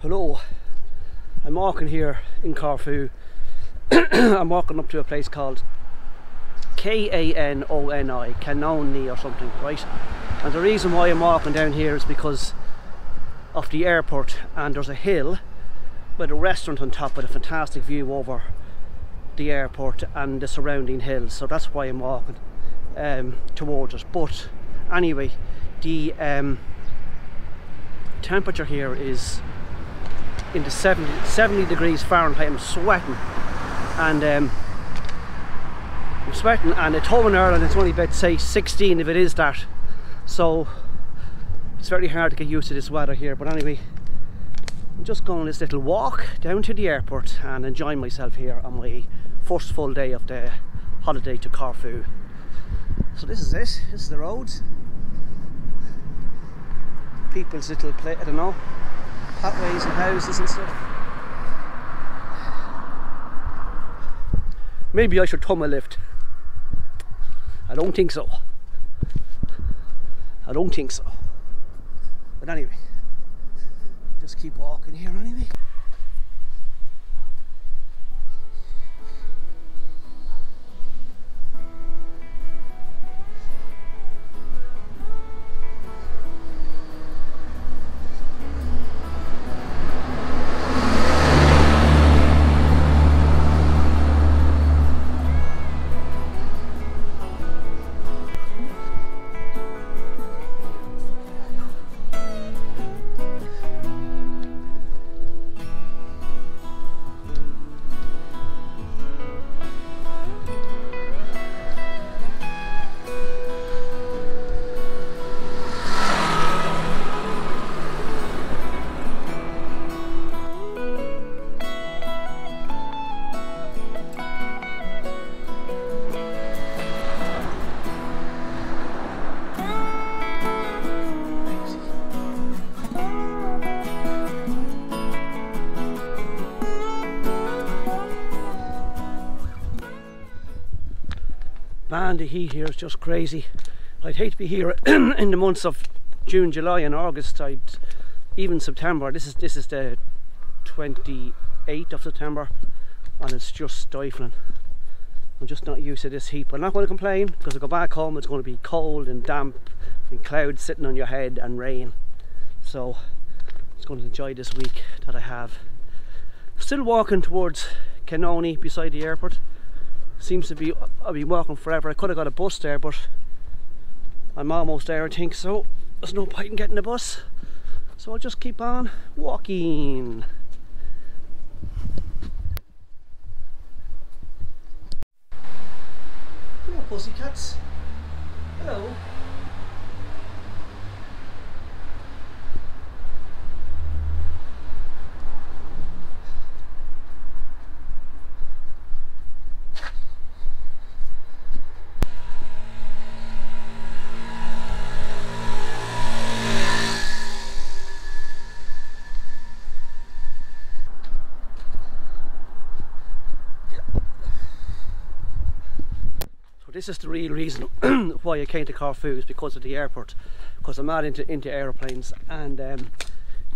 Hello, I'm walking here in Corfu. I'm walking up to a place called K-A-N-O-N-I, Kanoni or something, right? And the reason why I'm walking down here is because of the airport and there's a hill with a restaurant on top with a fantastic view over the airport and the surrounding hills. So that's why I'm walking um, towards it. But anyway, the um, temperature here is in the 70, 70 degrees Fahrenheit. I'm sweating and um, I'm sweating and at home in Ireland it's only about say 16 if it is that. So it's very hard to get used to this weather here. But anyway, I'm just going on this little walk down to the airport and enjoying myself here on my first full day of the holiday to Corfu. So this is it, this is the road People's little place, I don't know, pathways and houses and stuff. Maybe I should a lift. I don't think so. I don't think so. But anyway, just keep walking here anyway. Man, the heat here is just crazy. I'd hate to be here in the months of June, July, and August. I'd even September. This is this is the 28th of September, and it's just stifling. I'm just not used to this heat, but I'm not going to complain because I go back home. It's going to be cold and damp, and clouds sitting on your head and rain. So, I'm just going to enjoy this week that I have. Still walking towards Kanoni beside the airport seems to be I'll be walking forever. I could have got a bus there but I'm almost there I think. So there's no point in getting a bus. So I'll just keep on walking. Hello pussycats. Hello this is the real reason why I came to Corfu is because of the airport, because I'm not into into aeroplanes, and um,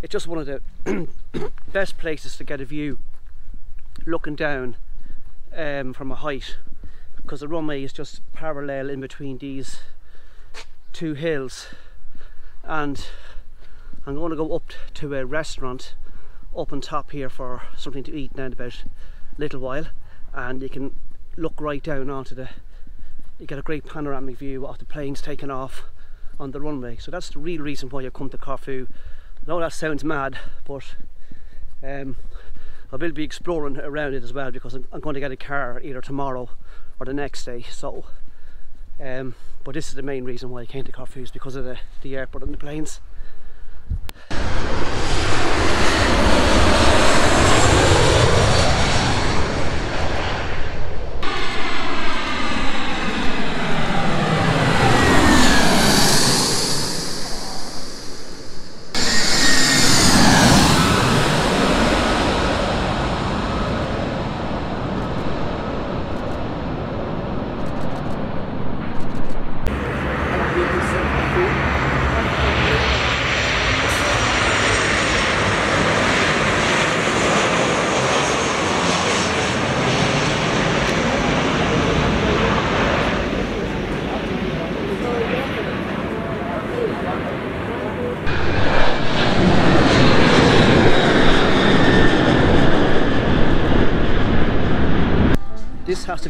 it's just one of the best places to get a view, looking down um, from a height, because the runway is just parallel in between these two hills, and I'm going to go up to a restaurant up on top here for something to eat now in about a little while, and you can look right down onto the you get a great panoramic view of the planes taking off on the runway. So that's the real reason why you come to Corfu. I know that sounds mad, but um, I will be exploring around it as well because I'm, I'm, going to get a car either tomorrow or the next day. So, um, but this is the main reason why I came to Corfu is because of the, the airport and the planes.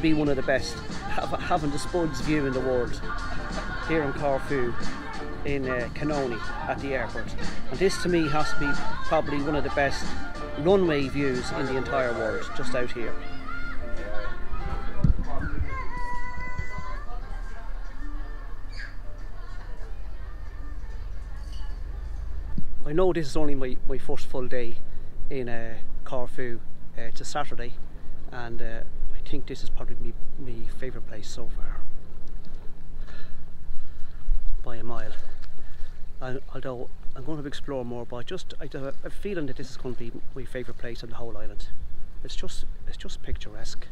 Be one of the best, having the Spuds view in the world here in Corfu in uh, Kanoni at the airport. And this to me has to be probably one of the best runway views in the entire world, just out here. I know this is only my, my first full day in uh, Corfu. Uh, it's a Saturday and uh, think this is probably my, favourite place so far by a mile. Although I'm going to explore more but just I have a feeling that this is going to be my favourite place on the whole island. It's just it's just picturesque.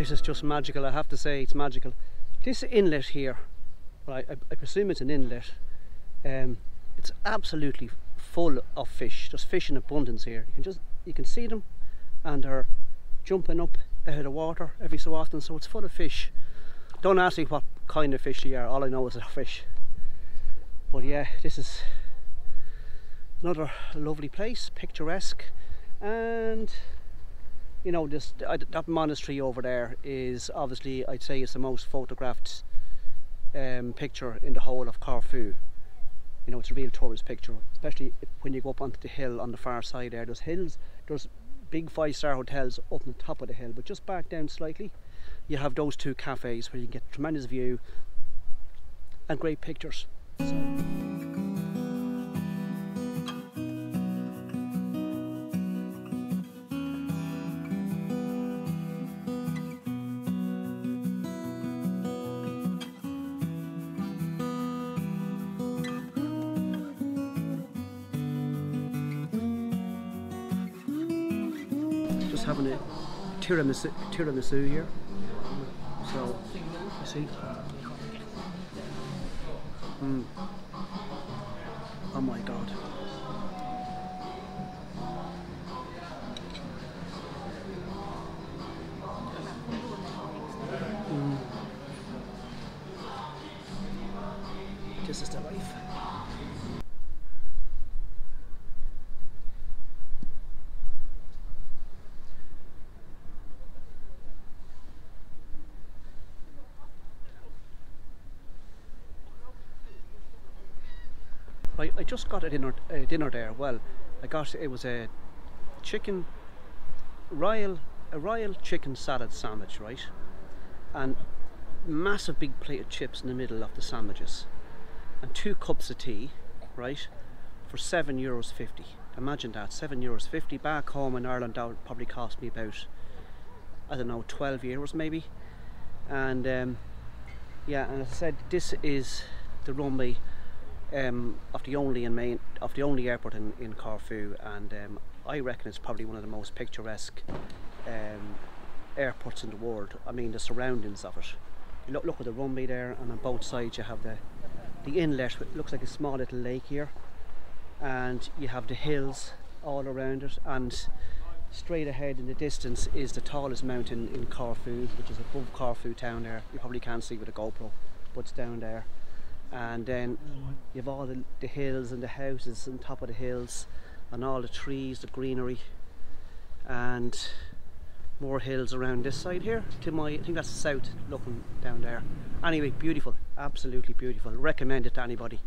This is just magical, I have to say it's magical. This inlet here, well, I, I presume it's an inlet, um, it's absolutely full of fish, just fish in abundance here. You can just, you can see them and they're jumping up out of the water every so often, so it's full of fish. Don't ask me what kind of fish they are, all I know is they're fish. But yeah, this is another lovely place, picturesque, and you know this uh, that monastery over there is obviously I'd say it's the most photographed um, picture in the whole of Corfu you know it's a real tourist picture especially when you go up onto the hill on the far side there there's hills there's big five star hotels up on the top of the hill but just back down slightly you have those two cafes where you can get tremendous view and great pictures so. Having a tiramisu, tiramisu here. So, you see? Mm. Oh my god. I, I just got a dinner, a dinner there. Well, I got it was a chicken royal a royal chicken salad sandwich, right? And massive big plate of chips in the middle of the sandwiches, and two cups of tea, right? For seven euros fifty. Imagine that, seven euros fifty. Back home in Ireland, that would probably cost me about I don't know, twelve euros maybe. And um, yeah, and I said, this is the runway um, of the only in main of the only airport in, in Corfu and um, I reckon it's probably one of the most picturesque um, airports in the world. I mean the surroundings of it. You look, look at the runway there and on both sides you have the the inlet it looks like a small little lake here and you have the hills all around it and straight ahead in the distance is the tallest mountain in Corfu which is above Corfu town there you probably can't see with a GoPro but it's down there and then you have all the, the hills and the houses on top of the hills and all the trees, the greenery and more hills around this side here to my, I think that's south looking down there. Anyway, beautiful, absolutely beautiful. Recommend it to anybody.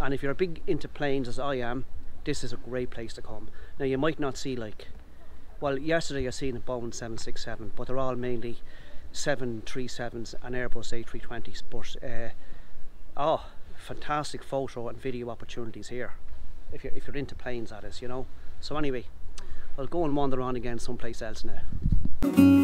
And if you're a big into planes as I am, this is a great place to come. Now you might not see like, well yesterday I seen a Boeing 767 but they're all mainly 737s and Airbus A320s but uh, oh fantastic photo and video opportunities here. If you're, if you're into planes that is you know. So anyway I'll go and wander on again someplace else now